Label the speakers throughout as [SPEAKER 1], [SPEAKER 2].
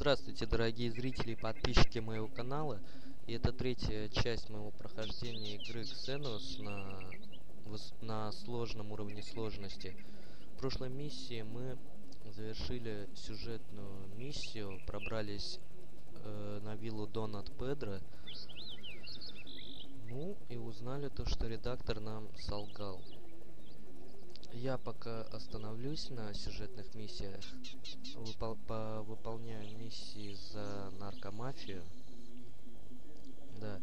[SPEAKER 1] Здравствуйте, дорогие зрители и подписчики моего канала. И это третья часть моего прохождения игры Xenos на, на сложном уровне сложности. В прошлой миссии мы завершили сюжетную миссию, пробрались э, на виллу Донат Педро. Ну и узнали то, что редактор нам солгал. Я пока остановлюсь на сюжетных миссиях, выпол по выполняю миссии за наркомафию. Да.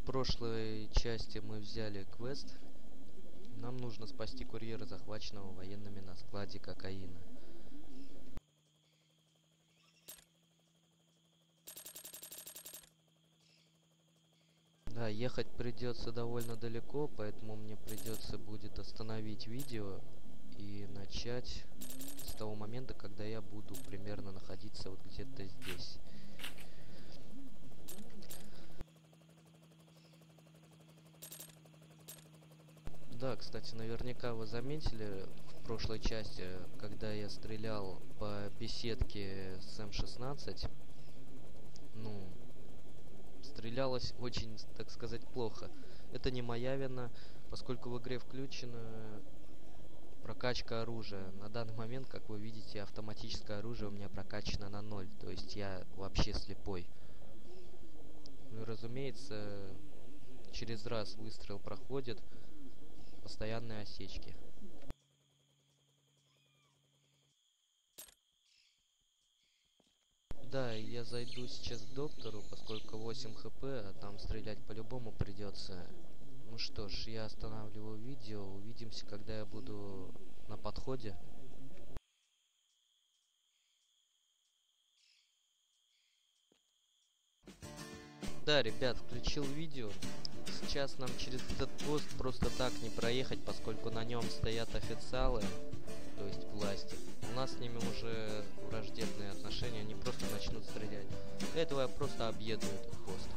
[SPEAKER 1] В прошлой части мы взяли квест. Нам нужно спасти курьера, захваченного военными на складе кокаина. Да, ехать придется довольно далеко, поэтому мне придется будет остановить видео и начать с того момента, когда я буду примерно находиться вот где-то здесь. Да, кстати, наверняка вы заметили в прошлой части, когда я стрелял по беседке с М16, ну, стрелялось очень, так сказать, плохо. Это не моя вина, поскольку в игре включена прокачка оружия. На данный момент, как вы видите, автоматическое оружие у меня прокачано на ноль, то есть я вообще слепой. Ну и разумеется, через раз выстрел проходит постоянные осечки. Да, я зайду сейчас к доктору, поскольку 8 хп, а там стрелять по-любому придется. Ну что ж, я останавливаю видео. Увидимся, когда я буду на подходе. Да, ребят, включил видео. Сейчас нам через этот пост просто так не проехать, поскольку на нем стоят официалы, то есть власти у нас с ними уже враждебные отношения, они просто начнут стрелять. Для этого я просто объеду этот хвост.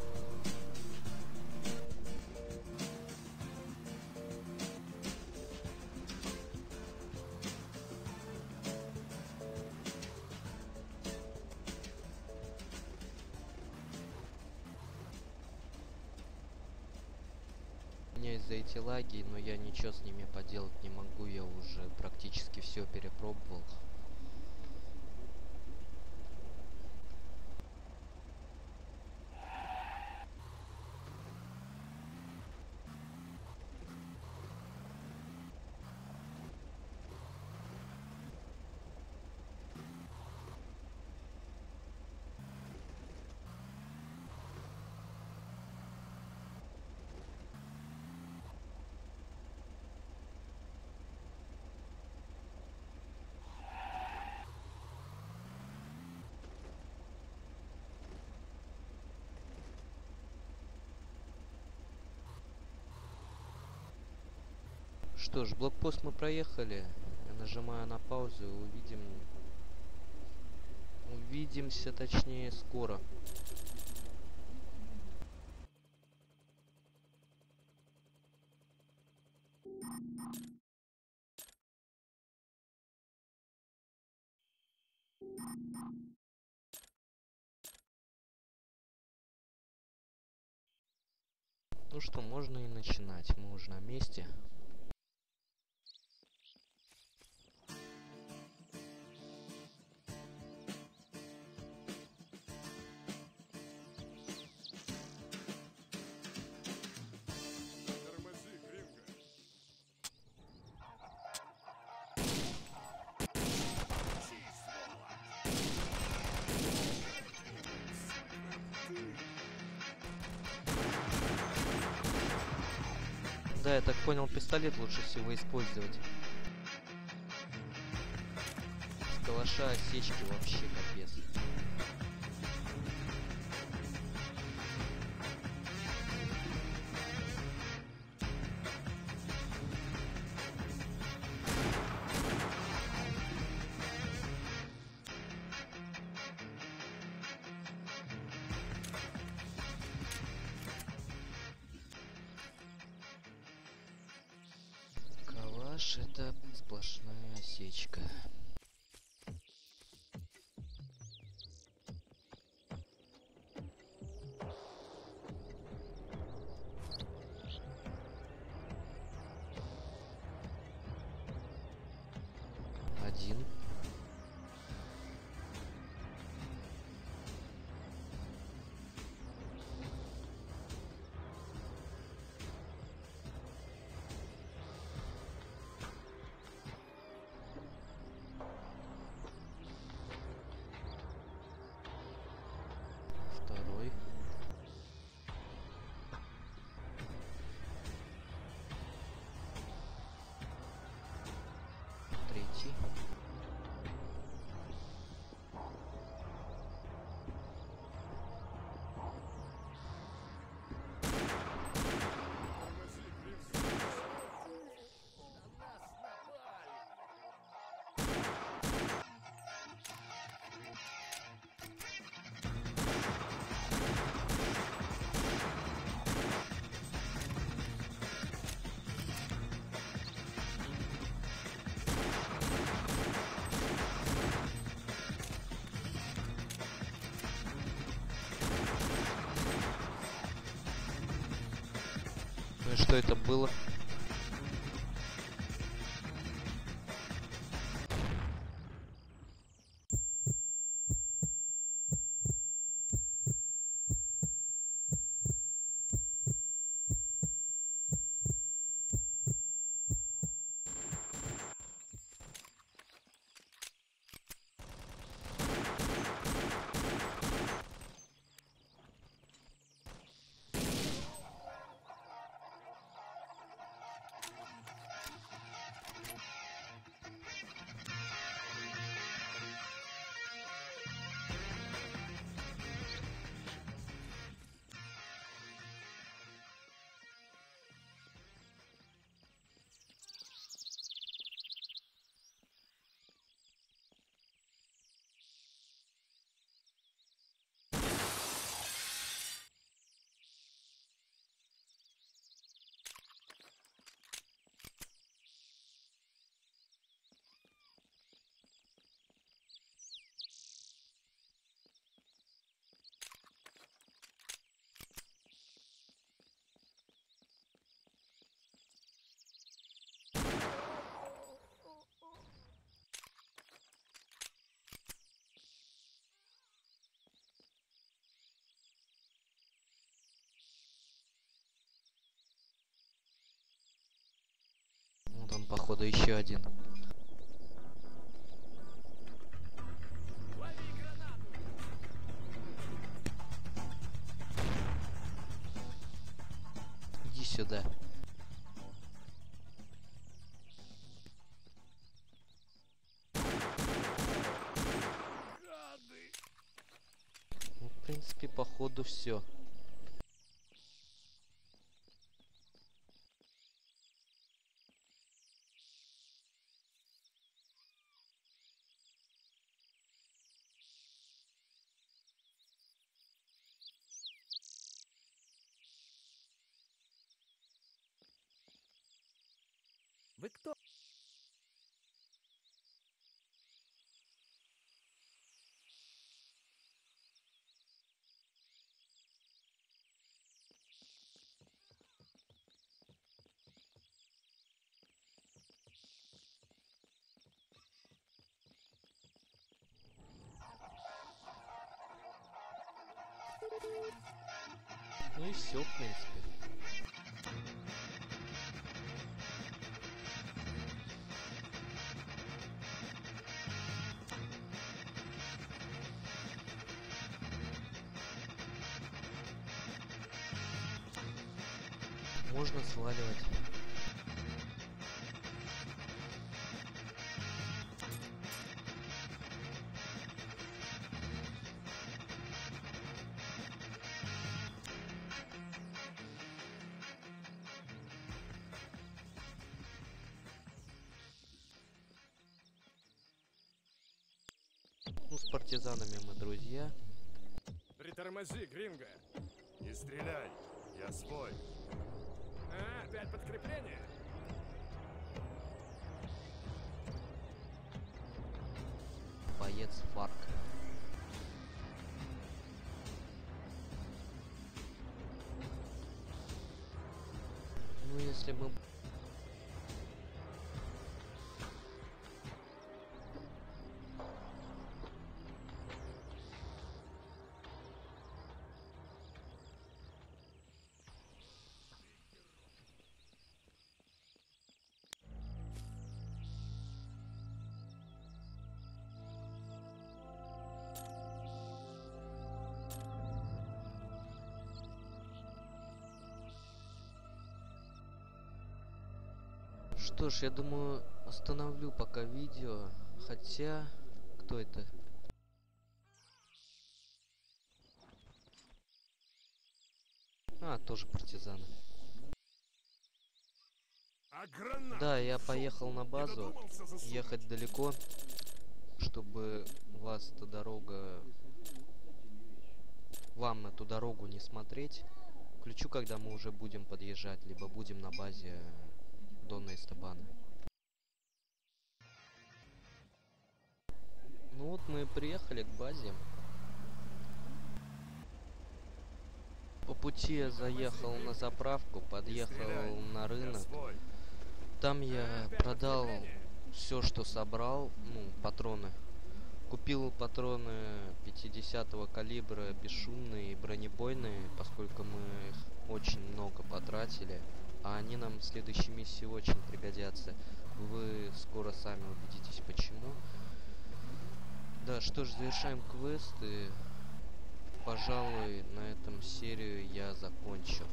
[SPEAKER 1] из-за эти лаги, но я ничего с ними поделать не могу, я уже практически все перепробовал. Что ж, блокпост мы проехали. Я нажимаю на паузу увидим... Увидимся, точнее, скоро. Ну что, можно и начинать. Мы уже на месте. Да, я так понял, пистолет лучше всего использовать. С калаша осечки вообще капец. Калаш это сплошная осечка. И что это было? Там походу еще один. Иди сюда. Ну, в принципе, походу все.
[SPEAKER 2] Вы кто?
[SPEAKER 1] Ну и все, в принципе. Можно сваливать. Ну, с партизанами мы друзья.
[SPEAKER 3] Притормози, Гринго! Не стреляй! Я свой! Опять подкрепление?
[SPEAKER 1] Боец Фарк. Ну, если мы... Что ж, я думаю, остановлю пока видео. Хотя... Кто это? А, тоже партизаны. Да, я поехал на базу. Ехать далеко, чтобы вас эта дорога... Вам эту дорогу не смотреть. Включу, когда мы уже будем подъезжать, либо будем на базе Дона Эстебана. Ну вот мы приехали к базе. По пути я заехал на заправку, подъехал на рынок. Там я продал все, что собрал, ну, патроны. Купил патроны 50 калибра бесшумные и бронебойные, поскольку мы их очень много потратили. А они нам в следующей миссии очень пригодятся. Вы скоро сами убедитесь почему. Да, что ж, завершаем квест и, пожалуй, на этом серию я закончу.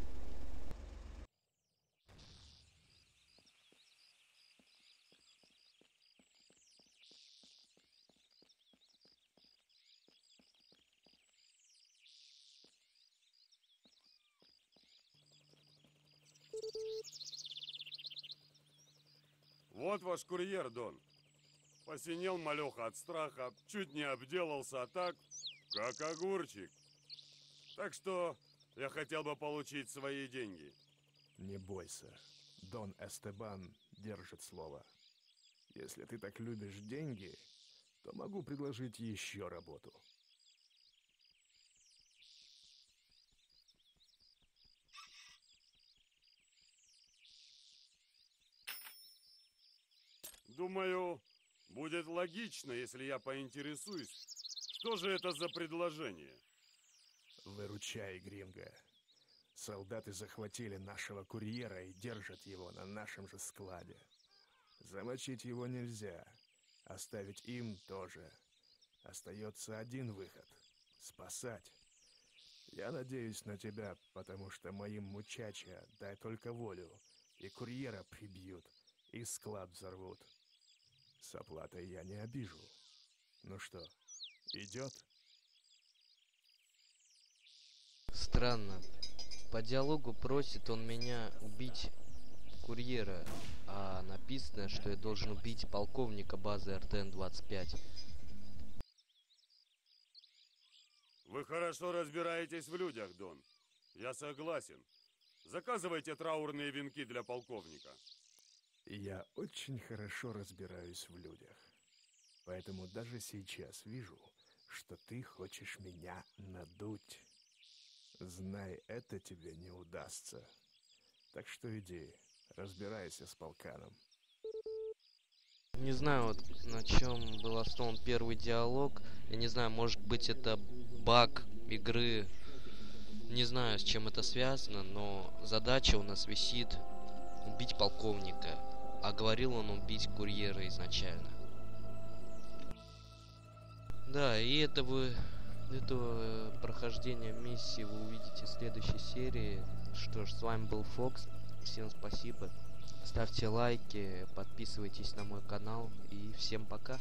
[SPEAKER 3] Вот ваш курьер, Дон. Посинел малеха от страха, чуть не обделался, а так, как огурчик. Так что я хотел бы получить свои деньги.
[SPEAKER 2] Не бойся. Дон Эстебан держит слово. Если ты так любишь деньги, то могу предложить еще работу.
[SPEAKER 3] Думаю, будет логично, если я поинтересуюсь, что же это за предложение.
[SPEAKER 2] Выручай, Гринго. Солдаты захватили нашего курьера и держат его на нашем же складе. Замочить его нельзя. Оставить им тоже. Остается один выход — спасать. Я надеюсь на тебя, потому что моим мучача дай только волю, и курьера прибьют, и склад взорвут. С оплатой я не обижу. Ну что, идет?
[SPEAKER 1] Странно. По диалогу просит он меня убить курьера, а написано, что я должен убить полковника базы РТН-25.
[SPEAKER 3] Вы хорошо разбираетесь в людях, Дон. Я согласен. Заказывайте траурные венки для полковника.
[SPEAKER 2] Я очень хорошо разбираюсь в людях. Поэтому даже сейчас вижу, что ты хочешь меня надуть. Знай, это тебе не удастся. Так что иди, разбирайся с полканом.
[SPEAKER 1] Не знаю, вот на чем был основан первый диалог. Я не знаю, может быть это баг игры. Не знаю, с чем это связано, но задача у нас висит убить полковника. А говорил он убить курьера изначально. Да, и это вы это э, прохождение миссии вы увидите в следующей серии. Что ж, с вами был Фокс. Всем спасибо. Ставьте лайки, подписывайтесь на мой канал и всем пока.